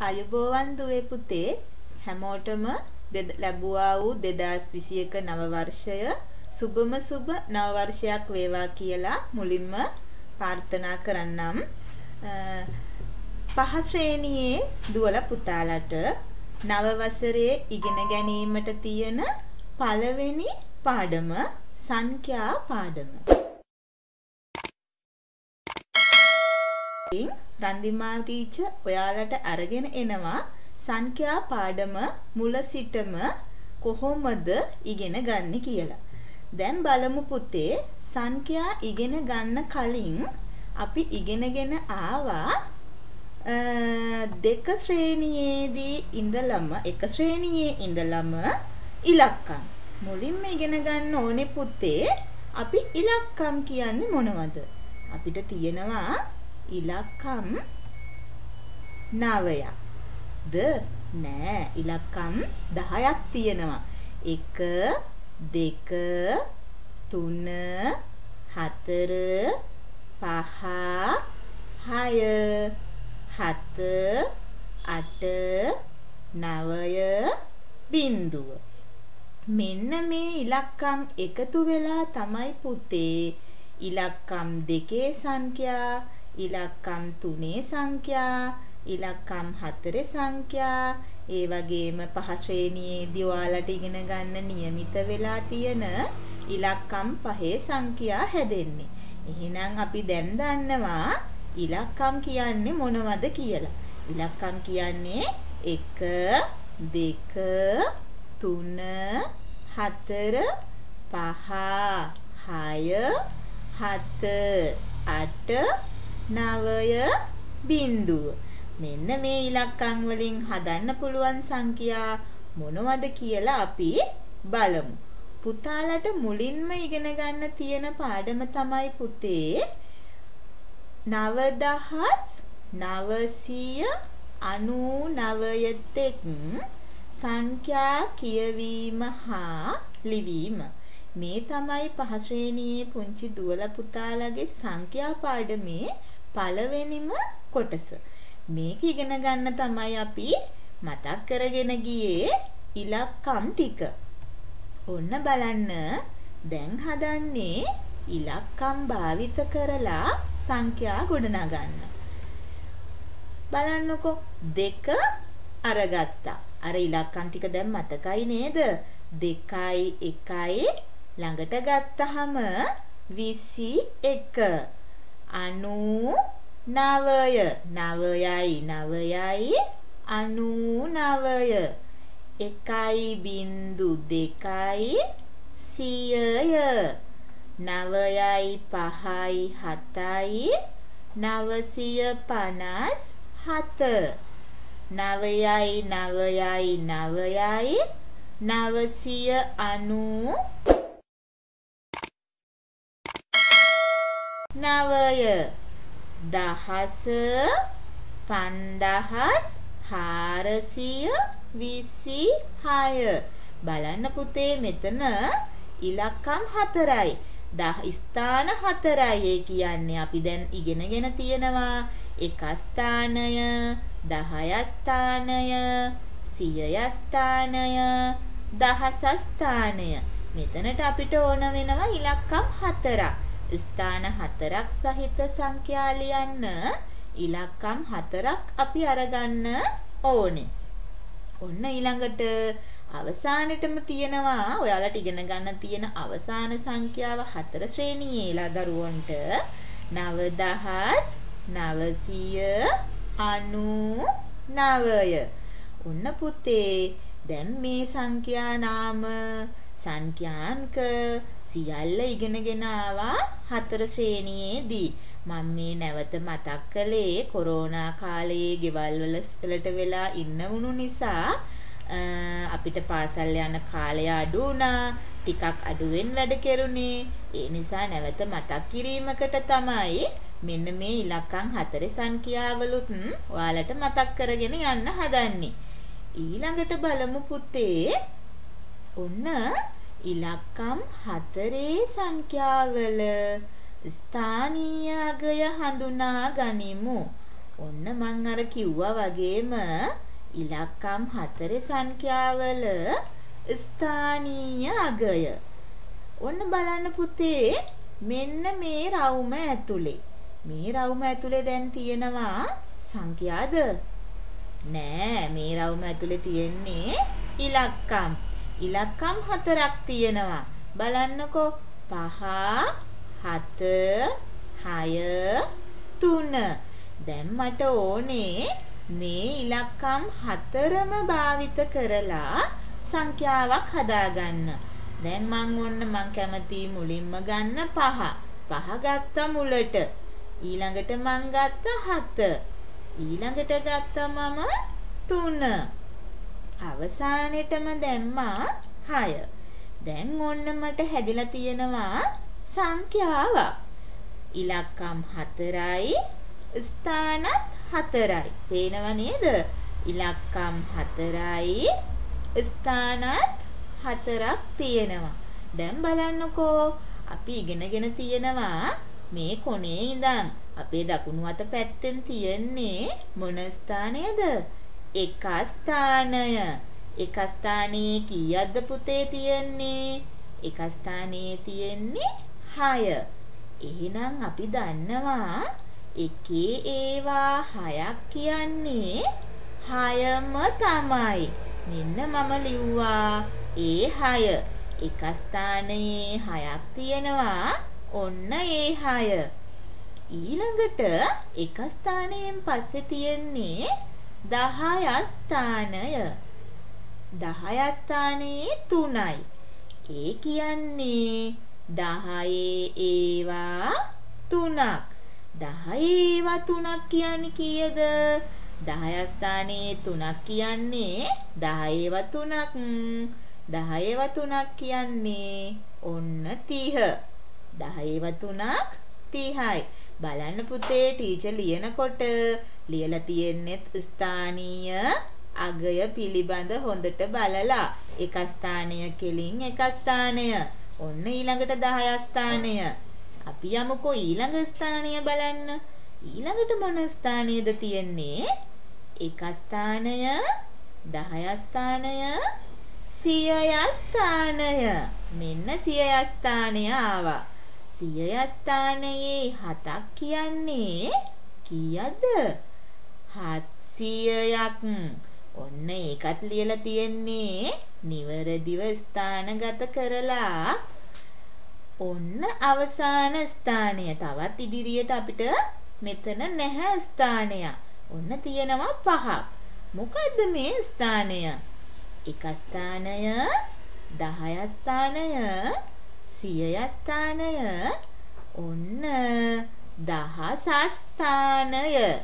ආයුබෝවන් දුවේ පුතේ හැමෝටම ලැබුවා වූ 2021 නව වර්ෂය සුබම සුබ නව වර්ෂයක් වේවා කියලා මුලින්ම ප්‍රාර්ථනා කරන්නම්. පහ ශ්‍රේණියේ දුවල පුතාලට නව වසරේ ඉගෙන ගැනීමට තියෙන පළවෙනි පාඩම සංඛ්‍යා පාඩම. රන්දිමා ටීචර් ඔයාලට අරගෙන එනවා සංඛ්‍යා පාඩම මුල සිටම කොහොමද ඉගෙන ගන්න කියලා. දැන් බලමු පුතේ සංඛ්‍යා ඉගෙන ගන්න කලින් අපි ඉගෙනගෙන ආවා දෙක ශ්‍රේණියේදී ඉඳලම එක ශ්‍රේණියේ ඉඳලම ඉලක්කම්. මුලින්ම ඉගෙන ගන්න ඕනේ පුතේ අපි ඉලක්කම් කියන්නේ මොනවද? අපිට තියෙනවා ඉලක්කම් 9ක්. ද නෑ ඉලක්කම් 10ක් තියෙනවා. 1 2 3 4 5 6 7 8 9 බිංදුව. මෙන්න මේ ඉලක්කම් එකතු වෙලා තමයි පුතේ ඉලක්කම් දෙකේ සංඛ්‍යා ඉලක්කම් 3 සංඛ්‍යා ඉලක්කම් 4 සංඛ්‍යා ඒ වගේම පහ ශ්‍රේණියේදී ඔයාලට ඉගෙන ගන්න નિયમિત වෙලා තියෙන ඉලක්කම් පහේ සංඛ්‍යා හැදෙන්නේ. එහෙනම් අපි දැන් දන්නවා ඉලක්කම් කියන්නේ මොනවද කියලා. ඉලක්කම් කියන්නේ 1 2 3 4 5 6 7 8 නවය බිංදුව. මෙන්න මේ ඉලක්කම් වලින් හදන්න පුළුවන් සංඛ්‍යා මොනවද කියලා අපි බලමු. පුතාලට මුලින්ම ඉගෙන ගන්න තියෙන පාඩම තමයි පුතේ 9999 තෙක් සංඛ්‍යා කියවීම හා ලිවීම. මේ තමයි පහ ශ්‍රේණියේ පුංචි දුවල පුතාලගේ සංඛ්‍යා පාඩමේ පළවෙනිම කොටස. මේක ඉගෙන ගන්න තමයි අපි මතක් කරගෙන ගියේ ඉලක්කම් ටික. ඔන්න බලන්න දැන් හදන්නේ ඉලක්කම් භාවිත කරලා සංඛ්‍යා ගොඩනගන්න. බලන්නකෝ දෙක අරගත්තා. අර ඉලක්කම් ටික දැන් මතකයි නේද? 2යි 1යි ළඟට ගත්තහම 21 අනු නවය නවයයි නවයයි. අනු නවය එකයි බින්දු දෙකයි සියය. නවයයි පහයි හතයි. නවසිය පනස් හත. නවයයි නවයයි නවයයි. නවසිය අනු නවය දහස පන්දහස් හාරසිය විසි හය බලන්න පුතේ මෙතන ඉලක්කම් හතරයි. දහ ස්ථාන හතරයි. ඒ කියන්නේ අපි දැන් ඉගෙනගෙන තියෙනවා එක ස්ථානය දහය ස්ථානය සියය ස්ථානය දහස ස්ථානය මෙතනට අපිට ඕන වෙනවා ඉලක්කම් හතරක්. ස්ථාන හතරක් සහිත සංඛ්‍යා ලියන්න ඉලක්කම් හතරක් අපි අරගන්න ඕනේ. ඔන්න ඊළඟට අවසානෙටම තියෙනවා ඔයාලට ඉගෙන ගන්න තියෙන අවසාන සංඛ්‍යාව හතර ශ්‍රේණියේ දරුවන්ට 9999 ඔන්න පුතේ දැන් මේ සංඛ්‍යා නාම සංඛ්‍යාංක සියල්ල ඉගෙනගෙන ආවා හතර ශ්‍රේණියේදී. මම මේ නැවත මතක් කළේ කොරෝනා කාලයේ ගෙවල් වලට වෙලා ඉන්න වුණු නිසා අපිට පාසල් යන කාලය අඩු වුණා. ටිකක් අඩුවෙන් වැඩ කෙරුණේ. ඒ නිසා නැවත මතක් කිරීමකට තමයි මෙන්න මේ ඉලක්කම් හතරේ සංඛ්‍යාවලුත් ඔයාලට මතක් කරගෙන යන්න හදන්නේ. ඊළඟට බලමු පුතේ ඔන්න ඉලක්කම් හතරේ සංඛ්‍යාවල ස්ථානීය අගය හඳුනා ගනිමු. ඔන්න මං අර කිව්වා වගේම ඉලක්කම් හතරේ සංඛ්‍යාවල ස්ථානීය අගය. ඔන්න බලන්න පුතේ මෙන්න මේ රවුම ඇතුලේ. මේ රවුම ඇතුලේ දැන් තියෙනවා සංඛ්‍යාද? නෑ මේ රවුම ඇතුලේ තියෙන්නේ ඉලක්කම්. ඉලක්කම් හතරක් තියෙනවා. බලන්නකෝ පහ හත හය තුන දැන් මට ඕනේ මේ ඉලක්කම් හතරම භාවිත කරලා සංඛ්‍යාවක් හදාගන්න. දැන් මං ඔන්න මං කැමති මුලින්ම ගන්න පහ. පහ ගත්ත මුලට. ඊළඟට මං ගත්ත හත. ඊළඟට ගත්ත මම තුන. අවසානෙටම දැම්මා හය. දැන් ඔන්න මට හැදිලා තියෙනවා සංඛ්‍යාවක්. ඉලක්කම් හතරයි ස්ථානත් හතරයි. පේනව නේද? ඉලක්කම් හතරයි ස්ථානත් හතරක් තියෙනවා. දැන් බලන්නකෝ අපි ඉගෙනගෙන තියෙනවා මේ කොනේ ඉඳන් අපේ දකුණු අත පැත්තෙන් තියෙන්නේ මොන ස්ථානයද? එක ස්ථානය. එක ස්ථානයේ කීයක්ද පුතේ තියෙන්නේ? එක ස්ථානයේ තියෙන්නේ 6. එහෙනම් අපි දන්නවා එකේ ඒවා හයක් කියන්නේ හයම තමයි. මෙන්න මම ලිව්වා ඒ හය. එක ස්ථානයේ හයක් තියෙනවා. ඔන්න ඒ හය. ඊළඟට එක ස්ථානයෙන් පස්සේ තියෙන්නේ දහය ස්ථානය. දහය ස්ථානයේ තුනයි. ඒ කියන්නේ දහයේ ඒවා තුනක්. දහයේ ඒවා තුනක් කියන්නේ කීයද? දහය ස්ථානයේ තුනක් කියන්නේ දහයේව තුනක්. දහයේව තුනක් කියන්නේ ඔන්න 30. දහයේව තුනක් 30යි. බලන්න පුතේ ටීචර් ලියනකොට ලියලා තියෙන්නේ ස්ථානීය අගය පිළිබඳ හොඳට බලලා. එක ස්ථානය කෙලින් එක ස්ථානය. ඔන්න ඊළඟට 10 ස්ථානය. අපි යමුකෝ ඊළඟ ස්ථානය බලන්න. ඊළඟට මොන ස්ථානයද තියෙන්නේ? එක ස්ථානය දහය ස්ථානය සියය ස්ථානය. මෙන්න සියය ස්ථානය ආවා. සියය ස්ථානයේ හතක් කියන්නේ කීයද? හත්සියයක් ඔන්න ඒකත් ලියලා තියෙන්නේ නිවැරදිව ස්ථානගත කරලා. ඔන්න අවසාන ස්ථානය. තවත් ඉදිරියට අපිට මෙතන නැහැ ස්ථානයක් ඔන්න තියෙනවා පහක්. මොකද්ද මේ ස්ථානය? එක ස්ථානය, දහය ස්ථානය, සියය ස්ථානය, ඔන්න දහස ස්ථානය.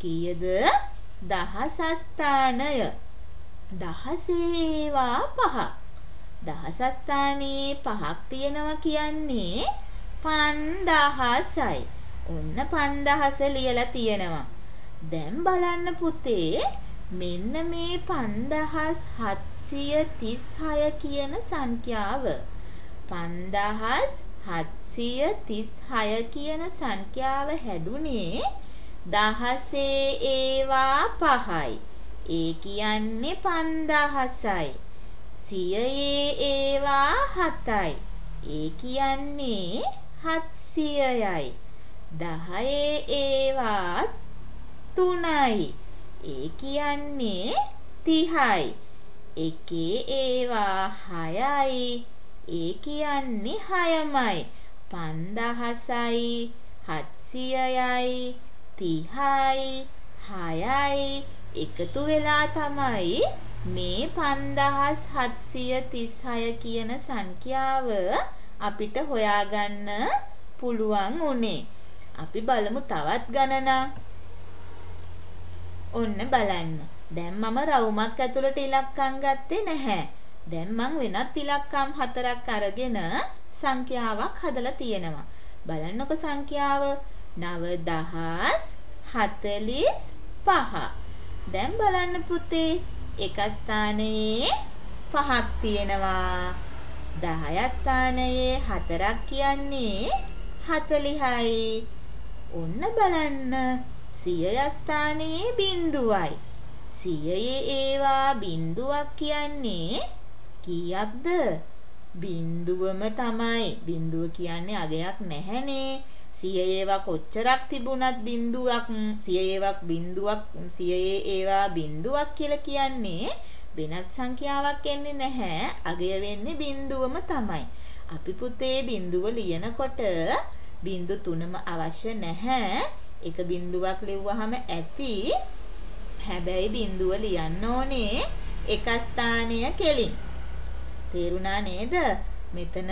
කීයද? දහස ස්ථානය. දහසේවා පහ. දහස ස්ථානයේ පහක් තියෙනවා කියන්නේ පන්දහසයි. ඔන්න පන්දහස ලියලා තියෙනවා. දැන් බලන්න පුතේ මෙන්න මේ 5736 කියන සංඛ්‍යාව 5736 කියන සංඛ්‍යාව හැදුනේ දහසේ ඒවා පහයි. ඒ කියන්නේ 5000යි. සියයේ ඒවා හතයි. ඒ කියන්නේ 700යි. දහයේ ඒවා තුනයි. ඒ කියන්නේ තිහයි. එකේ ඒවා හයයි. ඒ කියන්නේ හයමයි. පන්දහසයි හත්සියයයි තිහයි හයයි එකතු වෙලා තමයි මේ පන්දහස් හත්සිය තිස්හය කියන සංඛ්‍යාව අපිට හොයාගන්න පුළුවන් උනේ. අපි බලමු තවත් ගණනක්. ඔන්න බලන්න. දැන් මම රවුමක් ඇතුළට ඉලක්කම් ගත්තේ නැහැ. දැන් මං වෙනත් ඉලක්කම් හතරක් අරගෙන සංඛ්‍යාවක් හදලා තියෙනවා. බලන්නකො සංඛ්‍යාව 9045. දැන් බලන්න පුතේ එක ස්ථානයේ පහක් තියෙනවා. 10 ස්ථානයේ හතරක් කියන්නේ 40යි. ඔන්න බලන්න සියය ස්ථානයේ බිඳුවයි. සියයේ ඒවා බිඳුවක් කියන්නේ කීයක්ද? බිඳුවම තමයි. බිඳුව කියන්නේ අගයක් නැහැනේ. සියයේ ඒවා කොච්චරක් තිබුණත් බිඳුවක් සියයේ ඒවක් බිඳුවක් සියයේ ඒවා බිඳුවක් කියලා කියන්නේ වෙනත් සංඛ්‍යාවක් එන්නේ නැහැ. අගය වෙන්නේ බිඳුවම තමයි. අපි පුතේ බිඳුව ලියනකොට බිඳු තුනම අවශ්‍ය නැහැ. එක බිඳුවක් ලිව්වහම ඇති. හැබැයි බිඳුව ලියන්න ඕනේ එක ස්ථානය කෙලින්. තේරුණා නේද? මෙතන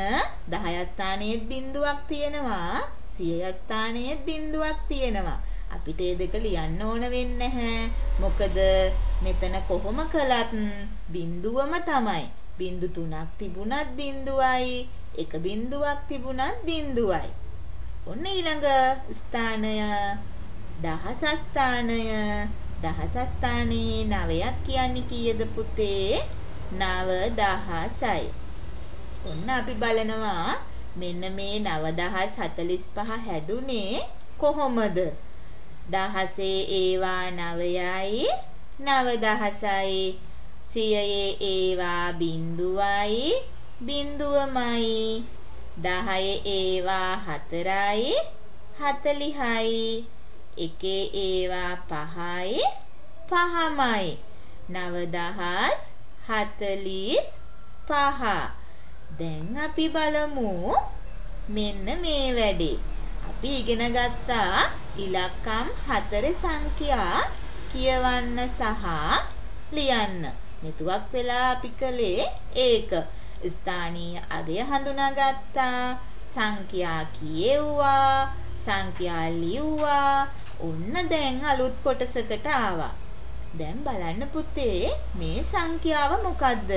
10 ස්ථානයේත් බිඳුවක් තියෙනවා. 100 ස්ථානයේත් බිඳුවක් තියෙනවා. අපිට ඒ දෙක ලියන්න ඕන වෙන්නේ නැහැ. මොකද මෙතන කොහොම කළත් බිඳුවම තමයි. බිඳු තුනක් තිබුණත් බිඳුවයි, එක බිඳුවක් තිබුණත් බිඳුවයි. ඔන්න ඊළඟ ස්ථානය දහස ස්ථානය දහස ස්ථානයේ නවයක් කියන්නේ කීයද පුතේ? නව දහසයි. ඔන්න අපි බලනවා මෙන්න මේ නවදහස් හතලිස් පහ හැදුනේ කොහොමද? දහසේ ඒවා නවයයි නවදහසයි සියයේ ඒවා බිඳුවයි බිඳුවමයි දහයේ ඒවා හතරයි හතලිහයි එකේ ඒවා පහයි පහමයි නවදහස් හතලිස් පහ. දැන් අපි බලමු මෙන්න මේ වැඩේ. අපි ඉගෙන ගත්තා ඉලක්කම් හතර සංඛ්‍යා කියවන්න සහ ලියන්න. මෙතුවක් වෙලා අපි කළේ ඒක. ස්ථානීය අගය හඳුනාගත්තා. සංඛ්‍යා කියෙව්වා. සංඛ්‍යා ලිව්වා. ඔන්න දැන් අලුත් කොටසකට ආවා. දැන් බලන්න පුතේ මේ සංඛ්‍යාව මොකද්ද?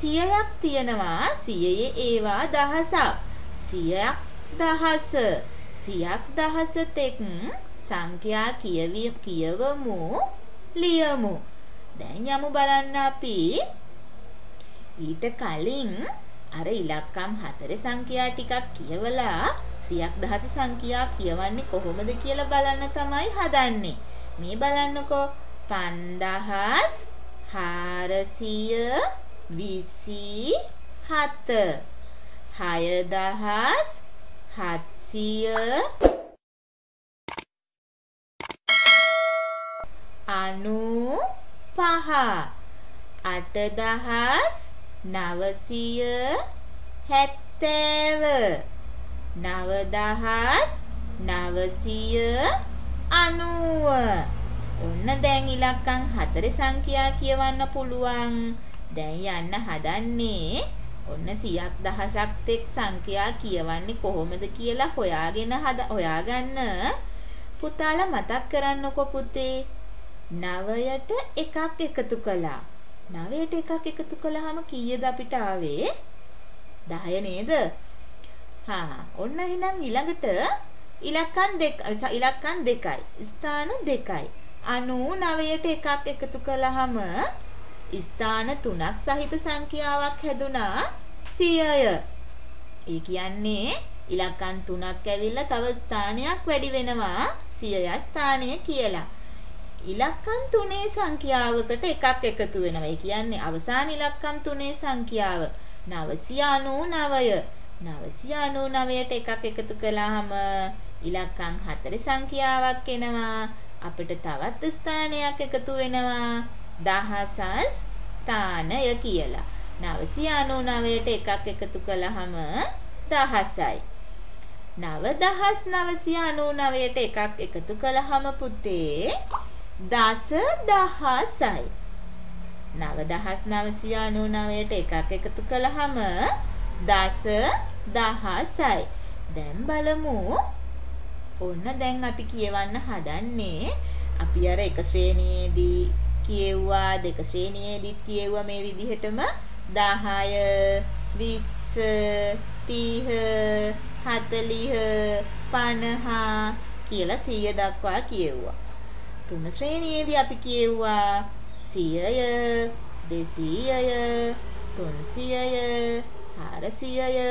සියයක් තියෙනවා සියයේ ඒවා දහසක්. සියයක් දහස. සියක් දහස තෙක් සංඛ්‍යා කියවමු ලියමු. දැන් යමු බලන්න අපි. ඊට කලින් අර ඉලක්කම් හතර සංඛ්‍යා ටිකක් කියවලා සියක් දහස සංඛ්‍යා කියවන්නේ කොහොමද කියලා බලන්න තමයි හදන්නේ. මේ බලන්නකෝ. 5427 6700 අනු පහ අටදහස් නවසිය හැත්තෑව. නවදහස් නවසිය අනුව. ඔන්න දැන් ඉලක්කම් හතර සංඛ්‍යා කියවන්න පුළුවන් දැන් යන්න හදන්නේ ඔන්න සියක් දහසක් තෙක් සංඛ්‍යා කියවන්නේ කොහොමද කියලා හොයාගෙන හද හොයාගන්න පුතාලා මතක් කරන්නකො පුතේ නවයට එකක් එකතු කළා. නවයට එකක් එකතු කළාම කීයද අපිට ආවේ? 10 නේද? හා ඔන්න එහෙනම් ඊළඟට ඉලක්කම් දෙක ඉලක්කම් දෙකයි. ස්ථාන දෙකයි. 99ට එකක් එකතු කළාම ස්ථාන තුනක් සහිත සංඛ්‍යාවක් හැදුනා 100ය. ඒ කියන්නේ ඉලක්කම් තුනක් ඇවිල්ලා තව ස්ථානයක් වැඩි වෙනවා 100 ස්ථානය කියලා. ඉලක්කම් තුනේ සංඛ්‍යාවකට එකක් එකතු වෙනවා. ඒ කියන්නේ අවසාන ඉලක්කම් තුනේ සංඛ්‍යාව 999ය. 999ට එකක් එකතු කළාම ඉලක්කම් හතර සංඛ්‍යාවක් එනවා. අපිට තවත් ස්ථානයක් එකතු වෙනවා. දහසස් ස්ථානය කියලා. 999ට එකක් එකතු කළාම දහසයි. 9999ට එකක් එකතු කළාම පුතේ දස දහසයි. නවදහස් නවසිය අනු නවයට එකක් එකතු කළහම දස දහසයි. දැන් බලමු ඔන්න දැන් අපි කියවන්න හදන්නේ අපි අර එක ශ්‍රේණියේදී කියෙව්වා දෙක ශ්‍රේණියේදීත් කියෙව්වා මේ විදිහටම 10 20 30 40 50 කියලා 100 දක්වා කියෙව්වා. තුන ශ්‍රේණියේදී අපි කියෙව්වා 100ය 200ය 300ය 400ය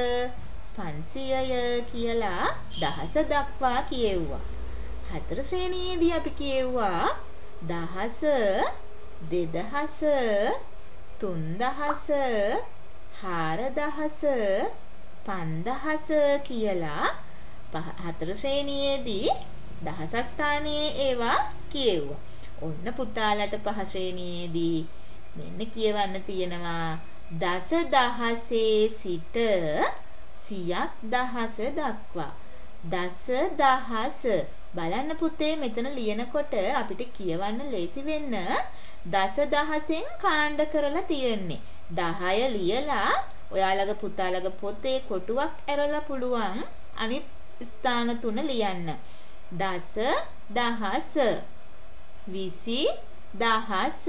500ය කියලා දහස දක්වා කියෙව්වා. හතර ශ්‍රේණියේදී අපි කියෙව්වා දහස දෙදහස තුන්දහස හාරදහස පන්දහස කියලා හතර ශ්‍රේණියේදී දහස ස්ථානයේ ඒවා කියෙව්වා. ඔන්න පුතාලට පහ ශ්‍රේණියේදී මෙන්න කියවන්න තියෙනවා දස දහසේ සිට සියක් දහස දක්වා. දස දහස බලන්න පුතේ මෙතන ලියනකොට අපිට කියවන්න ලේසි වෙන්න දස දහසෙන් කාණ්ඩ කරලා තියෙන්නේ. 10 ලියලා ඔයාලගේ පුතාලගේ පොතේ කොටුවක් ඇරලා පුළුවන් අනිත් ස්ථාන තුන ලියන්න. දස දහස විසි දහස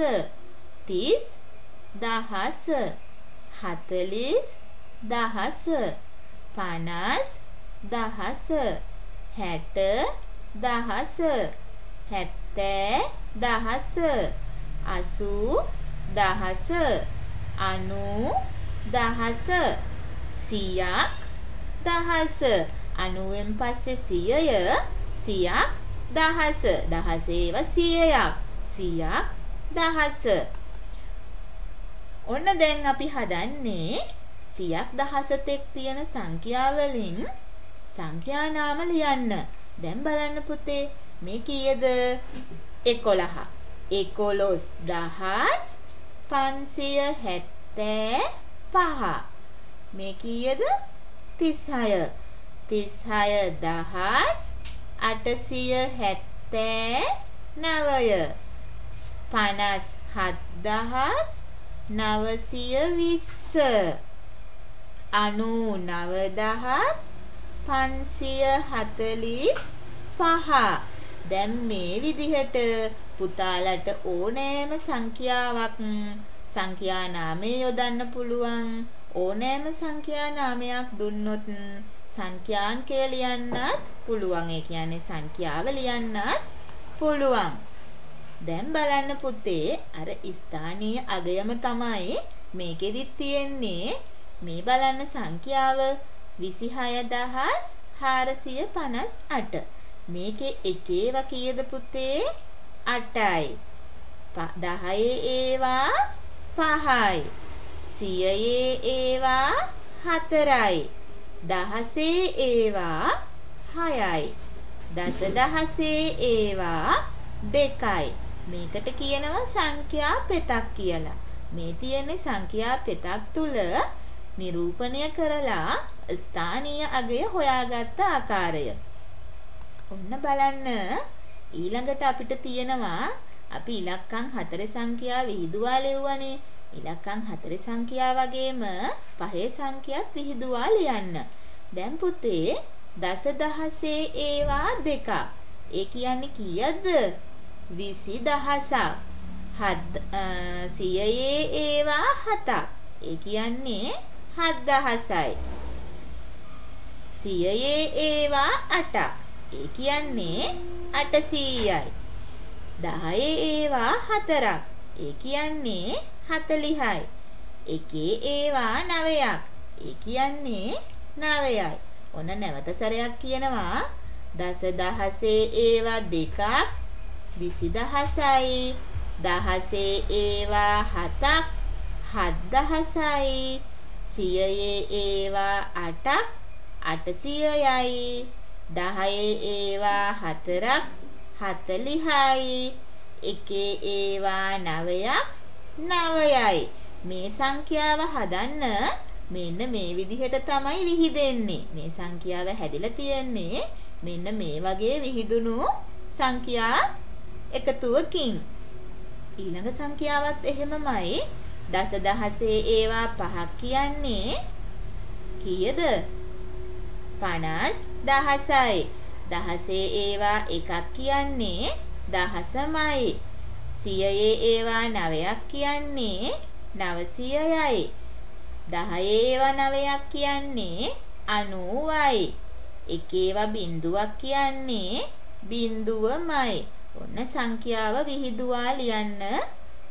තිස් දහස හතලිස් දහස පනස් දහස හැට දහස හැත්තෑ දහස අසූ දහස අනූ දහස සියක් දහස. අනුවෙන් පස්සේ සියය සියක් දහස. දහස ඒව සියයක් සියක් දහස. ඔන්න දැන් අපි හදන්නේ සියක් දහසතෙක් තියෙන සංඛ්‍යාවලින් සංඛ්‍යා නාම ලියන්න. දැන් බලන්න පුතේ මේ කීයද? 11. 11 දහස් 575. මේ කීයද? 36. 36 දහස් 879ය. 57000 920 අනූ නවදහස් පන්සිය හතලිස් පහ. දැන් මේ විදිහට පුතාලට ඕනෑම සංඛ්‍යාවක් සංඛ්‍යා නාමය යොදන්න පුළුවන්. ඕනෑම සංඛ්‍යා නාමයක් දුන්නොත් සංඛ්‍යාංකය ලියන්නත් පුළුවන්. ඒ කියන්නේ සංඛ්‍යාව ලියන්නත් පුළුවන්. දැන් බලන්න පුතේ අර ස්ථානීය අගයම තමයි මේකෙදිත් තියෙන්නේ මේ බලන්න සංඛ්‍යාව 26458 මේකේ එකේව කීයද පුතේ? 8යි 10 ඒවා 5යි 100 ඒවා 4යි දහසේ ඒවා 6යි දසදහසේ ඒවා 2යි මේකට කියනවා සංඛ්‍යා පෙතක් කියලා. මේ තියෙන්නේ සංඛ්‍යා පෙතක් තුල නිරූපණය කරලා ස්ථානීය අගය හොයාගත්ත ආකාරය. ඔන්න බලන්න ඊළඟට අපිට තියෙනවා අපි ඉලක්කම් හතර සංඛ්‍යා විහිදුවා ලෙව්වනේ. ඉලක්කම් හතර සංඛ්‍යා වගේම පහේ සංඛ්‍යාත් විහිදුවා ලියන්න. දැන් පුතේ දසදහසේ ඒවා දෙක. ඒ කියන්නේ කීයද? 20000ක්. හත් සියයේ ඒවා හතක්. ඒ කියන්නේ හත් දහසයි. සියයේ ඒවා අටක්. ඒ කියන්නේ අටසීයයි. දහයේ ඒවා හතරක්. ඒ කියන්නේ හතලිහයි. එකේ ඒවා නවයක්. ඒ කියන්නේ නවයයි. ඔන්න නැවත සැරයක් කියනවා දස දහසේ ඒවා දෙකක් විසි දහසයි දහසේ ඒවා හතක් හත් දහසයි සියයේ ඒවා අටක් අටසියයයි දහයේ ඒවා හතරක් හතලිහයි. එකේ ඒවා නවයක් නවයයි. මේ සංඛ්‍යාව හදන්න මෙන්න මේ විදිහට තමයි විහිදෙන්නේ. මේ සංඛ්‍යාව හැදිලා තියෙන්නේ මෙන්න මේ වගේ විහිදුණු සංඛ්‍යා එකතුවකින්. ඊළඟ සංඛ්‍යාවත් එහෙමමයි. දසදහසේ ඒවා පහක් කියන්නේ කීයද? 50 දහසයි. දහසේ ඒවා එකක් කියන්නේ දහසමයි. සියයේ ඒවා නවයක් කියන්නේ නවසියයයි. දහයේ ඒවා නවයක් කියන්නේ අනූවයි. එකේවා බිඳුවක් කියන්නේ බිඳුවමයි. ඔන්න සංඛ්‍යාව විහිදුවා ලියන්න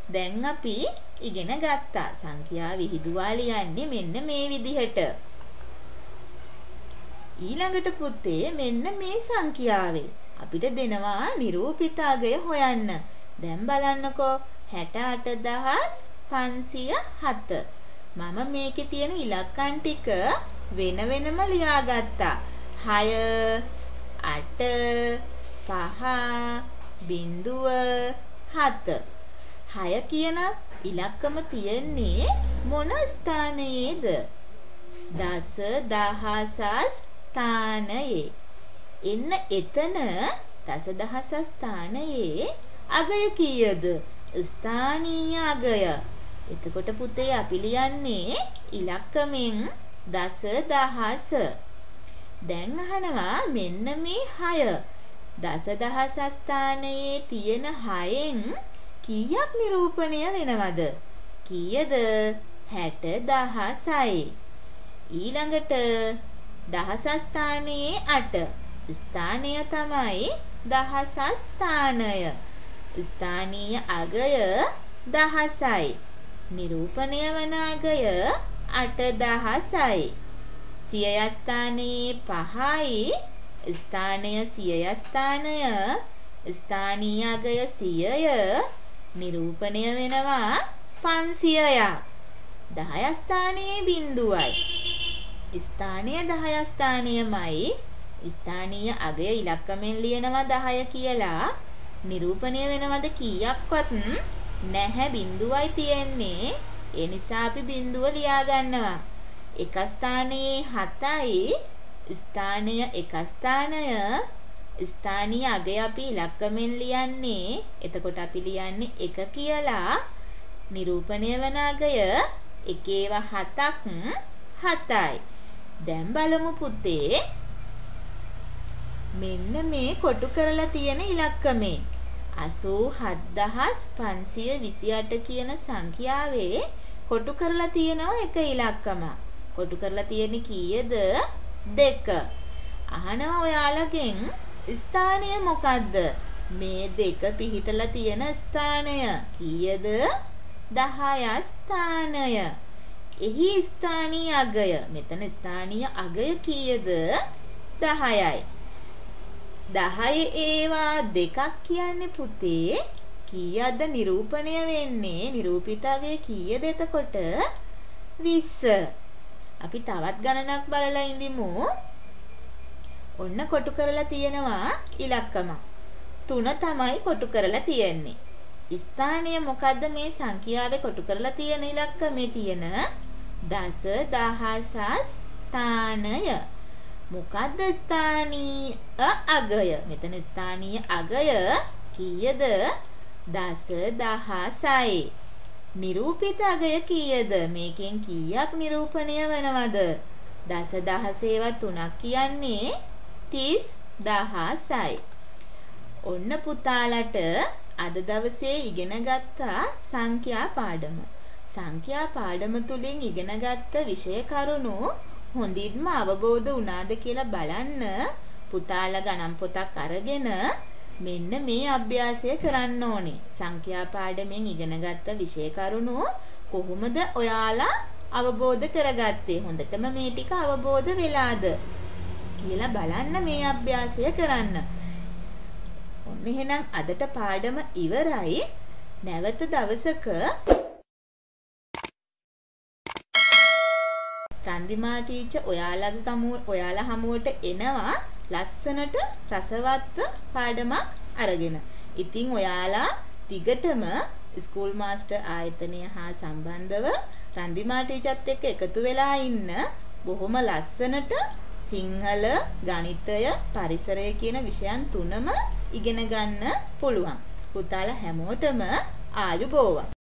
දැන් අපි ඉගෙන ගත්තා. සංඛ්‍යා විහිදුවා ලියන්නේ මෙන්න මේ විදිහට. ඊළඟට පුතේ මෙන්න මේ සංඛ්‍යාවේ අපිට දෙනවා නිරූපිත අගය හොයන්න. දැන් බලන්නකෝ 68507. මම මේකේ තියෙන ඉලක්කම් ටික වෙන වෙනම ලියාගත්තා. 6 8 5 බිංදුව 7. 6 කියන ඉලක්කම තියෙන්නේ මොන ස්ථානයේද? දස දහසස් ස්ථානයේ. එන්න එතන දසදහසස් ස්ථානයේ අගය කීයද? ස්ථානීය අගය. එතකොට පුතේ අපි ලියන්නේ ඉලක්කමෙන් දස දහස. දැන් අහනවා මෙන්න මේ 6 දසදහස ස්ථානයේ තියෙන 6න් කීයක් නිරූපණය වෙනවද? කීයද? 60000යි. ඊළඟට දහස ස්ථානයේ 8. ස්ථානය තමයි දහස ස්ථානය. ස්ථානීය අගය 10යි. නිරූපණය වන අගය 8000යි. සියය ස්ථානයේ 5යි. ස්ථානය සියය ස්ථානය ස්ථානීය අගය 100ය නිරූපණය වෙනවා 500ක්. 10 ස්ථානයේ බිඳුවයි. ස්ථානය 10 ස්ථානයමයි. ස්ථානීය අගය ඉලක්කමෙන් ලියනවා 10 කියලා. නිරූපණය වෙනවද කීයක්වත් නැහැ බිඳුවයි තියෙන්නේ. ඒ නිසා අපි බිඳුව ලියා ගන්නවා. එක ස්ථානයේ 7යි ස්ථානය එක ස්ථානය ස්ථානීය අගය අපි ඉලක්කමෙන් ලියන්නේ එතකොට අපි ලියන්නේ 1 කියලා නිරූපණය වන අගය එකේව 7ක් 7යි දැන් බලමු පුතේ මෙන්න මේ කොටු කරලා තියෙන ඉලක්කමේ 87528 කියන සංඛ්‍යාවේ කොටු කරලා තියෙනවා එක ඉලක්කම. කොටු කරලා තියෙන්නේ කීයද? 2. අහනවා ඔයාලගෙන් ස්ථානය මොකද්ද? මේ දෙක පිහිටලා තියෙන ස්ථානය කීයද? 10 ස්ථානය. එහි ස්ථානීය අගය මෙතන ස්ථානීය අගය කීයද? 10යි. 10 ඒවා දෙකක් කියන්නේ පුතේ කීයක්ද නිරූපණය වෙන්නේ? නිරූපිත අගය කීයද එතකොට? 20. අපි තවත් ගණනක් බලලා ඉඳිමු. ඔන්න කොටු කරලා තියෙනවා ඉලක්කම. 3 තමයි කොටු කරලා තියෙන්නේ. ස්ථානය මොකද්ද මේ සංඛ්‍යාවේ කොටු කරලා තියෙන ඉලක්කමේ තියෙන දස දහසස් ස්ථානය. මොකද්ද ස්ථානීය අගය? මෙතන ස්ථානීය අගය කීයද? දස දහසයි. නිරූපිත අගය කීයද? මේකෙන් කීයක් නිරූපණය වෙනවද? දස දහසේව තුනක් කියන්නේ 30000යි. ඔන්න පුතාලට අද දවසේ ඉගෙන ගත්තා සංඛ්‍යා පාඩම. සංඛ්‍යා පාඩම තුලින් ඉගෙනගත්ත විෂය කරුණු හොඳින්ම අවබෝධ වුණාද කියලා බලන්න පුතාලා ගණන් පොතක් අරගෙන මෙන්න මේ අභ්‍යාසය කරන්න ඕනේ. සංඛ්‍යා පාඩමෙන් ඉගෙනගත්ත විෂය කරුණු කොහොමද ඔයාලා අවබෝධ කරගත්තේ? හොඳටම මේ ටික අවබෝධ වෙලාද? කියලා බලන්න මේ අභ්‍යාසය කරන්න. ඔන්න එහෙනම් අදට පාඩම ඉවරයි. නැවත දවසක රන්දිමා ටීචර් ඔයාලගේ ගමුව ඔයාලා හමුවට එනවා ලස්සනට රසවත්ව පාඩමක් අරගෙන. ඉතින් ඔයාලා දිගටම ස්කූල් මාස්ටර් ආයතනය හා සම්බන්ධව රන්දිමා ටීචර්ත් එක්ක එකතු වෙලා ඉන්න බොහොම ලස්සනට සිංහල ගණිතය පරිසරය කියන විෂයන් තුනම ඉගෙන ගන්න පුළුවන්. පුතාලා හැමෝටම ආයුබෝවන්.